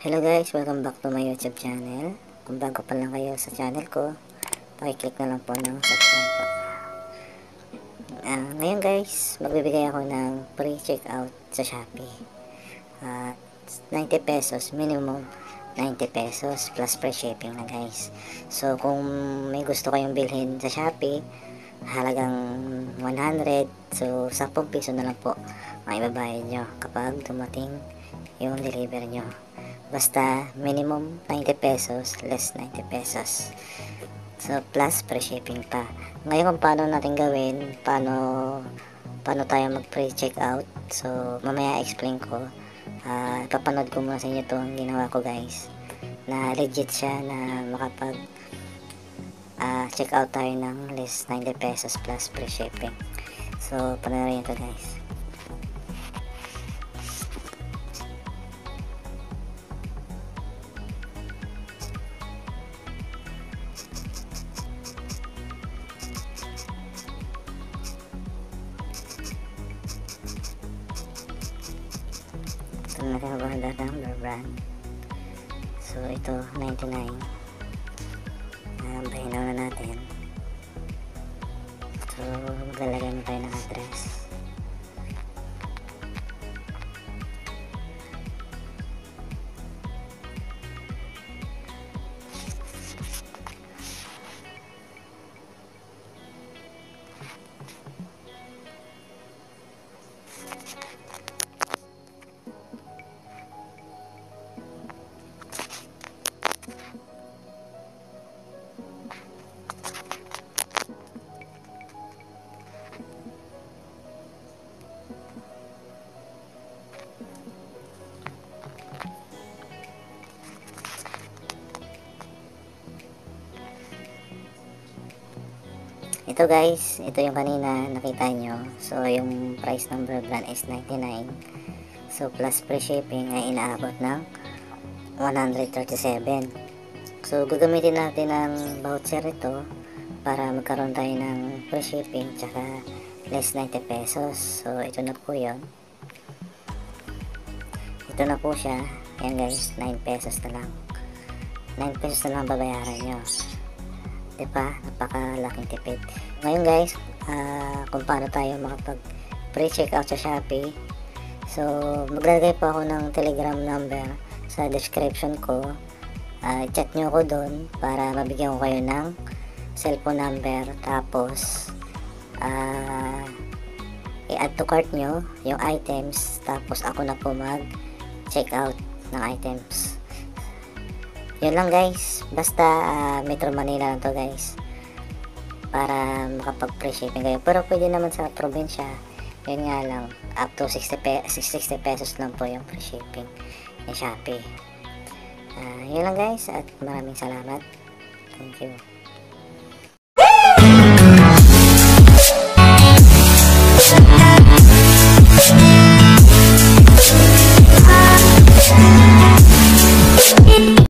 Hello guys, welcome back to my YouTube channel. Kung bago pa lang kayo sa channel ko, pakiclick na lang po ng subscribe po. Ah, ngayon guys, magbibigay ako ng free checkout sa Shopee. Ah, 90 pesos, minimum 90 pesos plus free shipping na guys. So kung may gusto kayong bilhin sa Shopee, halagang 100, so 10 piso na lang po ang ibabayad nyo kapag dumating yung deliver nyo. Basta minimum 90 pesos, less 90 pesos. So plus free shipping pa. Ngayon kung paano natin gawin, paano paano tayo mag-pre checkout. So mamaya explain ko. Uh, ipapanood ko muna sa inyo itong ginawa ko guys. Na legit siya na makapag uh, check out tayo ng less 90 pesos plus free shipping. So panoorin ito guys. Na natin mag-order ng number brand. So ito 99 uh, bahin na natin. So maglalagay na tayo ng address Ito guys, ito yung kanina nakita nyo. So yung price ng brand is 99. So plus free shipping ay inaabot ng 137. So gagamitin natin ng voucher ito para magkaroon tayo ng free shipping tsaka less 90 pesos. So ito na po yon. Ito na po siya. Ayan guys, 9 pesos na lang. 9 pesos na lang babayaran nyo. Diba? Napakalaking tipid. Ngayon guys, uh, kung paano tayo makapag pre-checkout sa Shopee. So, maglalagay po ako ng telegram number sa description ko. Uh, chat nyo ako doon para mabigyan ko kayo ng cellphone number. Tapos, uh, i-add to cart nyo yung items. Tapos, ako na po mag-checkout ng items yun lang guys. Basta uh, Metro Manila lang to guys. Para makapag free shipping kayo. Pero pwede naman sa probinsya. Yun nga lang. Up to 60, pe 60 pesos lang po yung free shipping ni Shopee. Uh, yun lang guys. At maraming salamat. Thank you